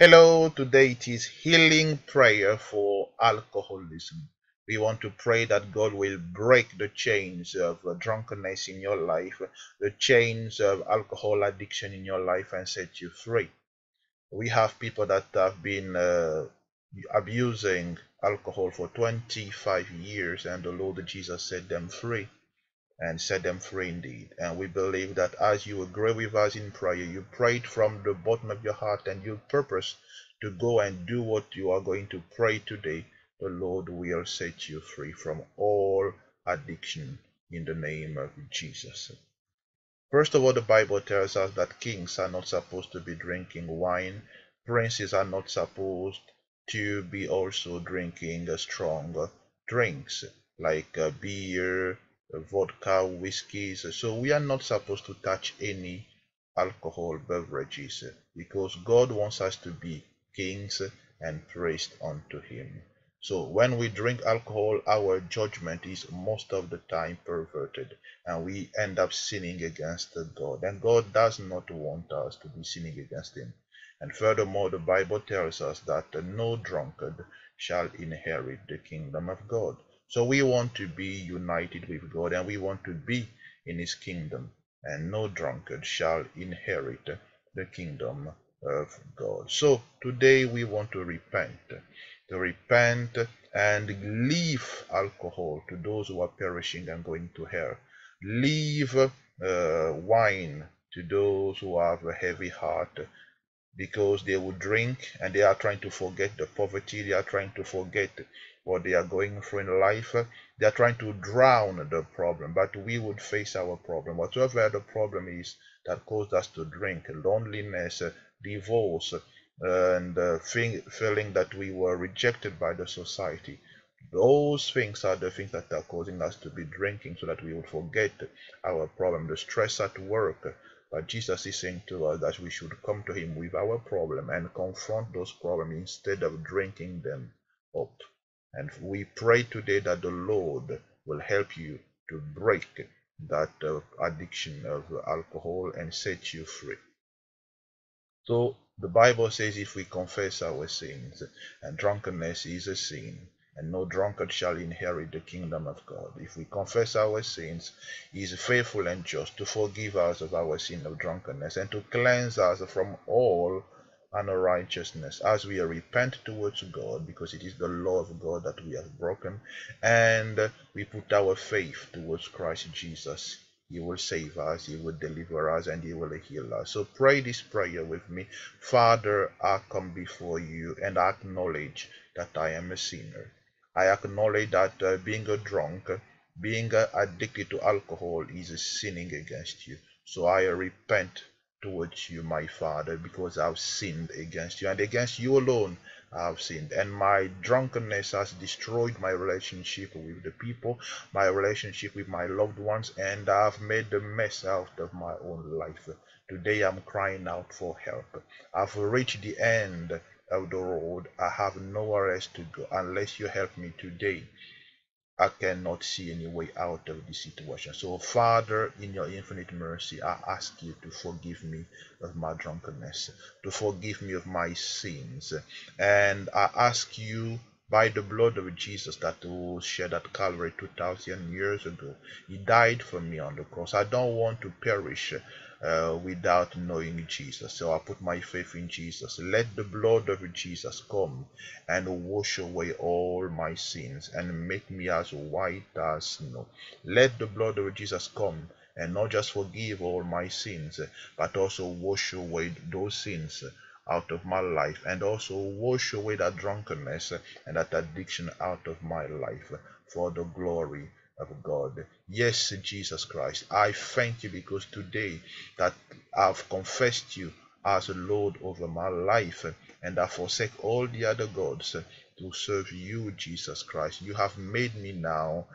Hello, today it is healing prayer for alcoholism. We want to pray that God will break the chains of drunkenness in your life, the chains of alcohol addiction in your life, and set you free. We have people that have been uh, abusing alcohol for 25 years, and the Lord Jesus set them free and set them free indeed. And we believe that as you agree with us in prayer, you prayed from the bottom of your heart and you purpose to go and do what you are going to pray today, the Lord will set you free from all addiction in the name of Jesus. First of all, the Bible tells us that kings are not supposed to be drinking wine, princes are not supposed to be also drinking strong drinks like uh, beer, vodka, whiskeys. So we are not supposed to touch any alcohol beverages because God wants us to be kings and praised unto him. So when we drink alcohol, our judgment is most of the time perverted and we end up sinning against God. And God does not want us to be sinning against him. And furthermore, the Bible tells us that no drunkard shall inherit the kingdom of God. So we want to be united with God and we want to be in his kingdom. And no drunkard shall inherit the kingdom of God. So today we want to repent. To repent and leave alcohol to those who are perishing and going to hell. Leave uh, wine to those who have a heavy heart because they will drink and they are trying to forget the poverty, they are trying to forget what they are going through in life. Uh, they are trying to drown the problem, but we would face our problem. Whatever the problem is that caused us to drink, loneliness, uh, divorce, uh, and uh, feeling that we were rejected by the society. Those things are the things that are causing us to be drinking so that we would forget our problem, the stress at work, but Jesus is saying to us that we should come to Him with our problem and confront those problems instead of drinking them up. And we pray today that the Lord will help you to break that uh, addiction of alcohol and set you free. So the Bible says if we confess our sins, and drunkenness is a sin, and no drunkard shall inherit the kingdom of God. If we confess our sins, He is faithful and just to forgive us of our sin of drunkenness and to cleanse us from all unrighteousness as we repent towards God because it is the law of God that we have broken and we put our faith towards Christ Jesus. He will save us, He will deliver us, and He will heal us. So pray this prayer with me. Father, I come before you and I acknowledge that I am a sinner. I acknowledge that uh, being a drunk, being uh, addicted to alcohol is a sinning against you. So I repent towards you, my Father, because I've sinned against you and against you alone I've sinned. And my drunkenness has destroyed my relationship with the people, my relationship with my loved ones, and I've made a mess out of my own life. Today I'm crying out for help. I've reached the end of the road. I have nowhere else to go unless you help me today. I cannot see any way out of this situation. So, Father, in your infinite mercy, I ask you to forgive me of my drunkenness, to forgive me of my sins. And I ask you by the blood of Jesus that was shed at Calvary 2,000 years ago. He died for me on the cross. I don't want to perish uh, without knowing Jesus. So I put my faith in Jesus. Let the blood of Jesus come and wash away all my sins and make me as white as snow. Let the blood of Jesus come and not just forgive all my sins, but also wash away those sins out of my life and also wash away that drunkenness and that addiction out of my life for the glory of God. Yes, Jesus Christ, I thank you because today that I've confessed you as Lord over my life and I forsake all the other gods to serve you, Jesus Christ. You have made me now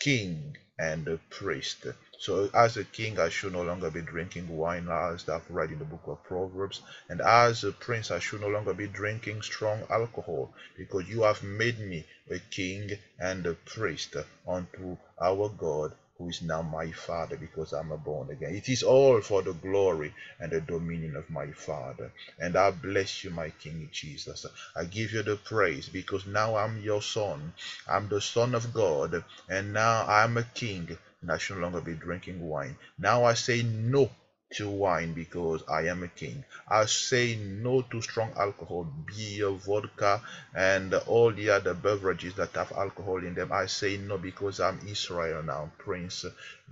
king and priest. So as a king, I should no longer be drinking wine, as I've read in the book of Proverbs. And as a prince, I should no longer be drinking strong alcohol, because you have made me a king and a priest unto our God who is now my Father because I'm a born again. It is all for the glory and the dominion of my Father. And I bless you, my King Jesus. I give you the praise because now I'm your son. I'm the son of God, and now I'm a king, and I should no longer be drinking wine. Now I say no to wine because I am a king. I say no to strong alcohol, beer, vodka, and all the other beverages that have alcohol in them. I say no because I'm Israel now, prince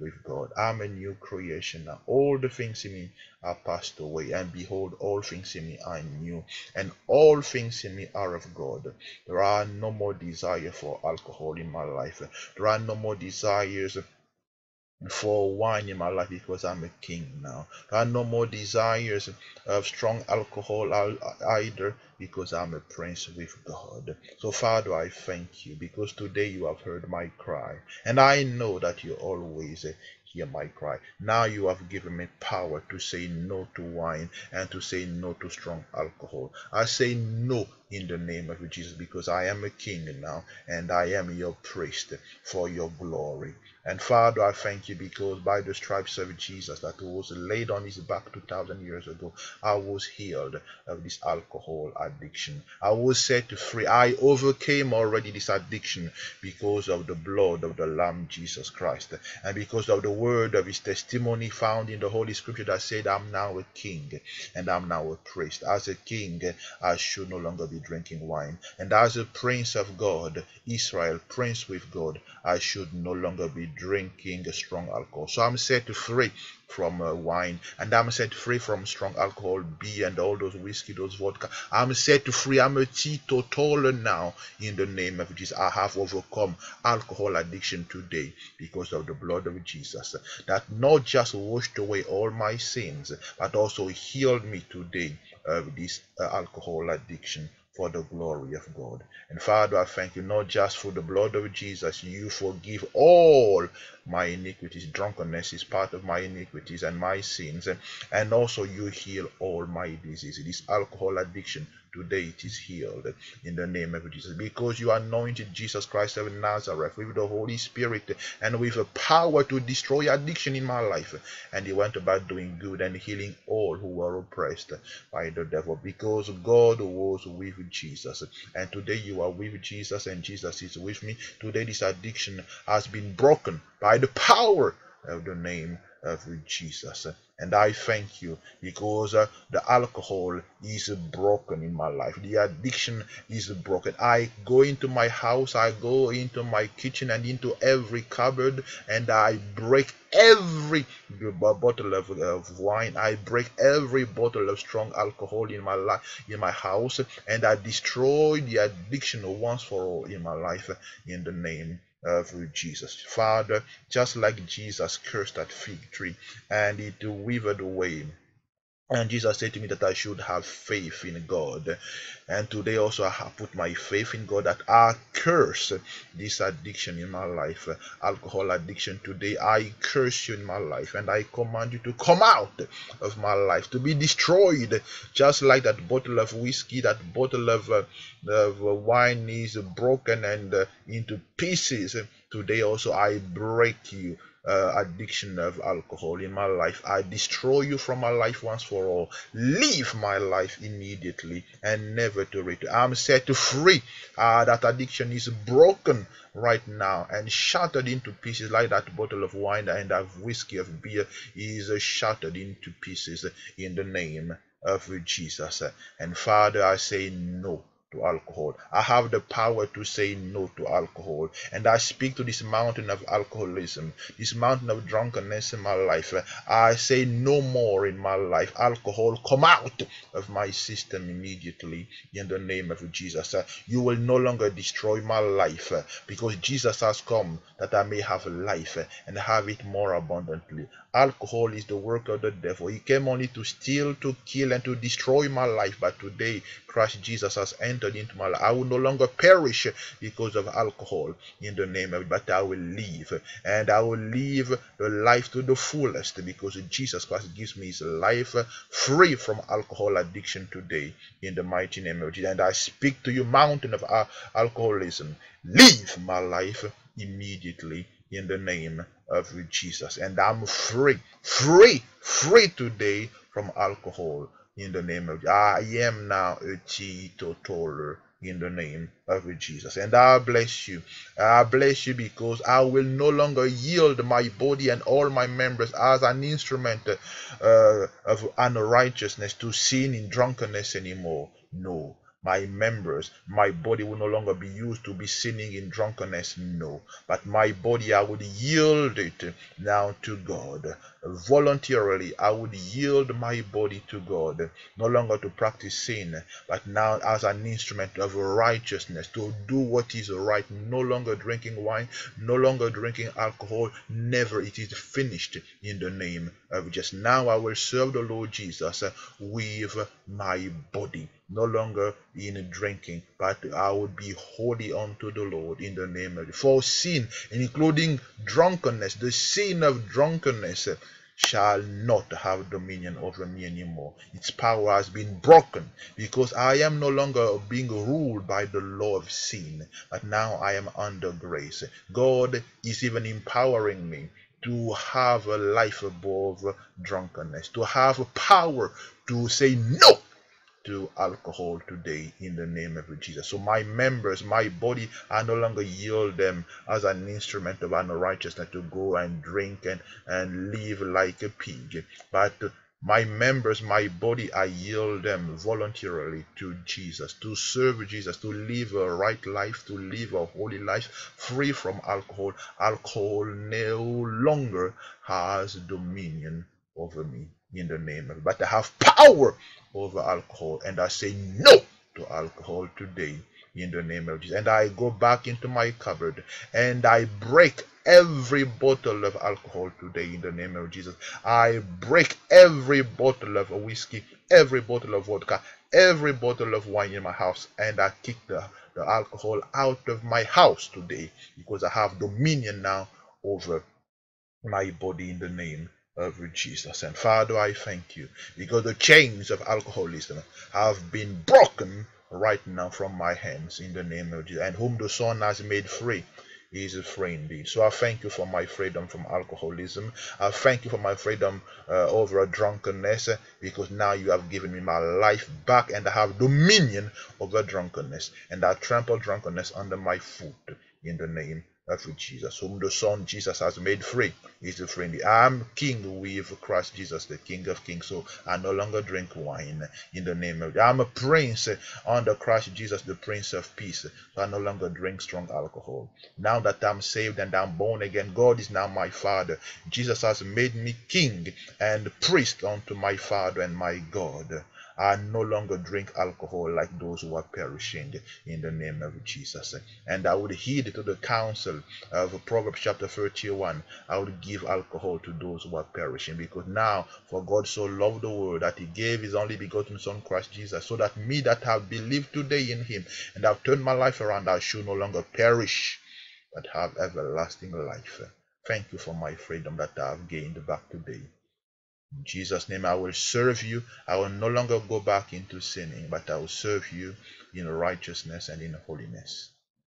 with God. I'm a new creation now. All the things in me are passed away, and behold, all things in me are new, and all things in me are of God. There are no more desire for alcohol in my life. There are no more desires for wine in my life because I'm a king now. I have no more desires of strong alcohol either because I'm a prince with God. So, Father, I thank you because today you have heard my cry, and I know that you always hear my cry. Now you have given me power to say no to wine and to say no to strong alcohol. I say no in the name of Jesus because I am a king now and I am your priest for your glory. And Father, I thank you because by the stripes of Jesus that was laid on his back 2,000 years ago, I was healed of this alcohol addiction. I was set free. I overcame already this addiction because of the blood of the Lamb Jesus Christ and because of the word of his testimony found in the Holy Scripture that said, I'm now a king and I'm now a priest. As a king, I should no longer be drinking wine. And as a prince of God, Israel, prince with God, I should no longer be drinking strong alcohol. So I'm set free from uh, wine and I'm set free from strong alcohol, beer, and all those whiskey, those vodka. I'm set free. I'm a teetotaler now in the name of Jesus. I have overcome alcohol addiction today because of the blood of Jesus that not just washed away all my sins but also healed me today of this uh, alcohol addiction for the glory of God. And Father, I thank you not just for the blood of Jesus, you forgive all my iniquities. Drunkenness is part of my iniquities and my sins. And, and also you heal all my diseases. This alcohol addiction, today it is healed in the name of Jesus. Because you anointed Jesus Christ of Nazareth with the Holy Spirit and with a power to destroy addiction in my life. And he went about doing good and healing all who were oppressed by the devil. Because God was with Jesus. And today you are with Jesus and Jesus is with me. Today this addiction has been broken by the power of the name of Jesus. And I thank you because uh, the alcohol is broken in my life. The addiction is broken. I go into my house, I go into my kitchen and into every cupboard and I break every bottle of, of wine. I break every bottle of strong alcohol in my life, in my house, and I destroy the addiction once for all in my life in the name Uh, of Jesus. Father, just like Jesus cursed that fig tree and it withered away and Jesus said to me that I should have faith in God. And today also I have put my faith in God that I curse this addiction in my life, alcohol addiction. Today I curse you in my life and I command you to come out of my life, to be destroyed, just like that bottle of whiskey, that bottle of, uh, of wine is broken and uh, into pieces. Today also I break you uh, addiction of alcohol in my life. I destroy you from my life once for all. Leave my life immediately and never to return. I'm set free. Uh, that addiction is broken right now and shattered into pieces like that bottle of wine and that whiskey of beer is shattered into pieces in the name of Jesus. And Father, I say no to alcohol. I have the power to say no to alcohol. And I speak to this mountain of alcoholism, this mountain of drunkenness in my life. I say no more in my life. Alcohol, come out of my system immediately in the name of Jesus. You will no longer destroy my life because Jesus has come that I may have life and have it more abundantly. Alcohol is the work of the devil. He came only to steal, to kill, and to destroy my life. But today, Christ Jesus has entered into my life. I will no longer perish because of alcohol in the name of, but I will live. And I will live the life to the fullest because Jesus Christ gives me his life free from alcohol addiction today in the mighty name of Jesus. And I speak to you, mountain of alcoholism, leave my life immediately in the name of Jesus. And I'm free, free, free today from alcohol in the name of I am now a teetotaler in the name of Jesus. And I bless you. I bless you because I will no longer yield my body and all my members as an instrument uh, of unrighteousness to sin in drunkenness anymore. No, my members, my body will no longer be used to be sinning in drunkenness. No, but my body, I would yield it now to God. Voluntarily, I would yield my body to God, no longer to practice sin, but now as an instrument of righteousness to do what is right, no longer drinking wine, no longer drinking alcohol. Never, it is finished in the name of just now. I will serve the Lord Jesus with my body no longer in drinking, but I would be holy unto the Lord in the name of the for sin, including drunkenness, the sin of drunkenness shall not have dominion over me anymore. Its power has been broken because I am no longer being ruled by the law of sin, but now I am under grace. God is even empowering me to have a life above drunkenness, to have power to say no to alcohol today in the name of Jesus. So my members, my body, I no longer yield them as an instrument of unrighteousness to go and drink and, and live like a pig. But my members, my body, I yield them voluntarily to Jesus, to serve Jesus, to live a right life, to live a holy life, free from alcohol. Alcohol no longer has dominion over me in the name of but I have power over alcohol and I say no to alcohol today in the name of Jesus. And I go back into my cupboard and I break every bottle of alcohol today in the name of Jesus. I break every bottle of whiskey, every bottle of vodka, every bottle of wine in my house, and I kick the, the alcohol out of my house today because I have dominion now over my body in the name of Jesus. And Father, I thank you because the chains of alcoholism have been broken right now from my hands in the name of Jesus. And whom the Son has made free is free indeed. So I thank you for my freedom from alcoholism. I thank you for my freedom uh, over drunkenness because now you have given me my life back and I have dominion over drunkenness. And I trample drunkenness under my foot in the name of Jesus, whom the Son Jesus has made free, is the friend. I'm king with Christ Jesus, the King of Kings. So I no longer drink wine in the name of I'm a prince under Christ Jesus, the Prince of Peace. So I no longer drink strong alcohol. Now that I'm saved and I'm born again, God is now my Father. Jesus has made me king and priest unto my Father and my God. I no longer drink alcohol like those who are perishing in the name of Jesus. And I would heed to the counsel of Proverbs chapter 31. I would give alcohol to those who are perishing because now, for God so loved the world that he gave his only begotten Son, Christ Jesus, so that me that have believed today in him and have turned my life around, I should no longer perish but have everlasting life. Thank you for my freedom that I have gained back today. In Jesus' name, I will serve you. I will no longer go back into sinning, but I will serve you in righteousness and in holiness.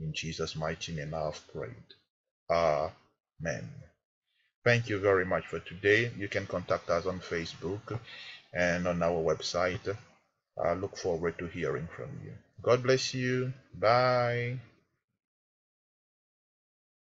In Jesus' mighty name, I have prayed. Amen. Thank you very much for today. You can contact us on Facebook and on our website. I look forward to hearing from you. God bless you. Bye.